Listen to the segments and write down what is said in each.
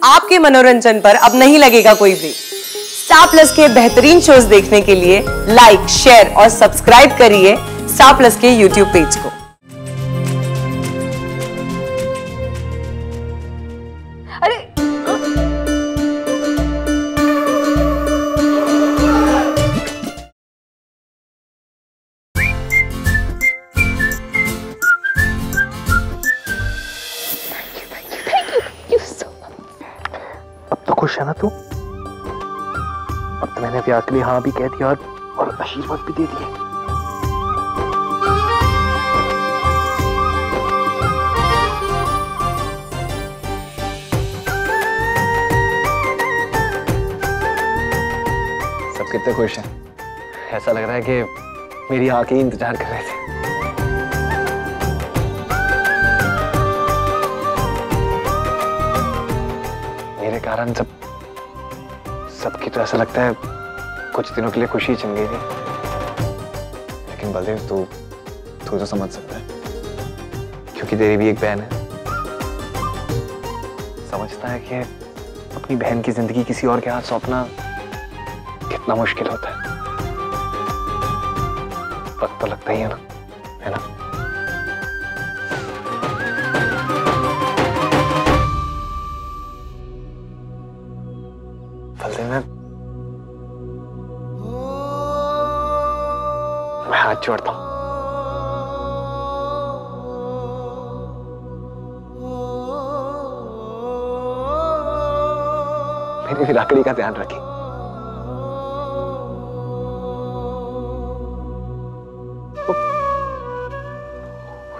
आपके मनोरंजन पर अब नहीं लगेगा कोई भी। स्टार प्लस के बेहतरीन शोज़ देखने के लिए लाइक शेयर और सब्सक्राइब करिए स्टार प्लस के यूट्यूब पेज को। खुश है ना तू? अब तो मैंने ब्याह के लिए हाँ भी कह दिया और, आशीर्वाद भी दे दिए। सब कितने खुश हैं? ऐसा लग रहा है कि मेरी ही इंतज़ार कर रहे थे। कारण सब, सबकी तो ऐसा लगता है कुछ दिनों के लिए खुशी छिन गई थी। लेकिन बलदेव, तू तू तो समझ सकता है। क्योंकि तेरी भी एक बहन है। समझता है कि अपनी बहन की ज़िंदगी किसी और के हाथ सौंपना कितना मुश्किल होता है। वक्त तो लगता ही है ना है ना? बलदेव मैं मैं हाथ जोड़ता हूँ। मेरी लाकड़ी का ध्यान रखी।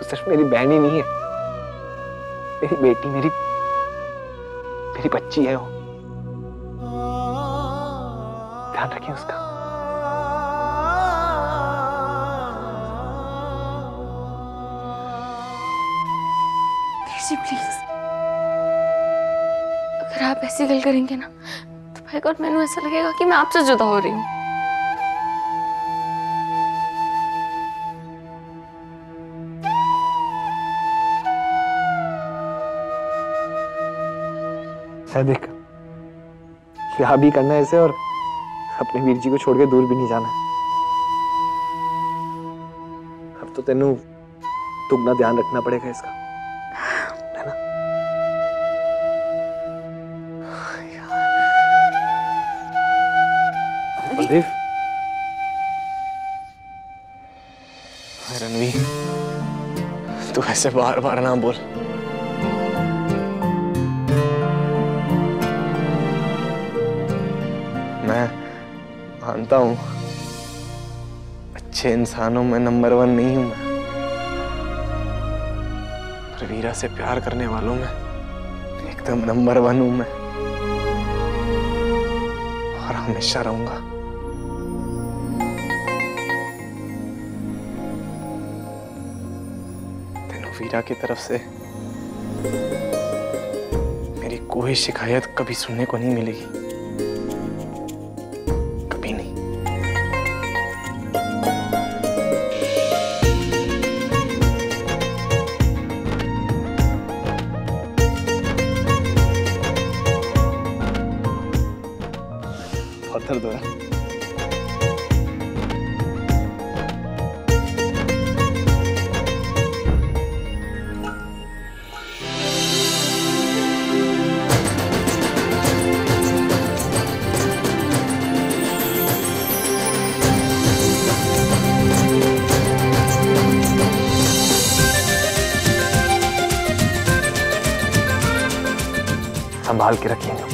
सिर्फ़ मेरी बहन ही नहीं है। मेरी बेटी मेरी मेरी बच्ची है वो। ध्यान रखिए उसका प्लीज़ अगर आप ऐसी गल करेंगे ना तो भाई गॉड मैंने ऐसा लगेगा कि मैं आपसे जुदा हो रही हूँ। देख ब्याह भी करना है इसे और अपने वीर जी को छोड़ के दूर भी नहीं जाना अब तो तेनू दुगना ध्यान रखना पड़ेगा इसका। हाय तू ऐसे बार बार ना बोल। मानता हूँ। अच्छे इंसानों में नंबर वन नहीं हूँ मैं। पर वीरा से प्यार करने वालों में एकदम नंबर वन हूँ मैं। और हमेशा रहूँगा। तेनों वीरा की तरफ़ से मेरी कोई शिकायत कभी सुनने को नहीं मिलेगी। हो रहा है संभाल के रखिए।